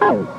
Oh.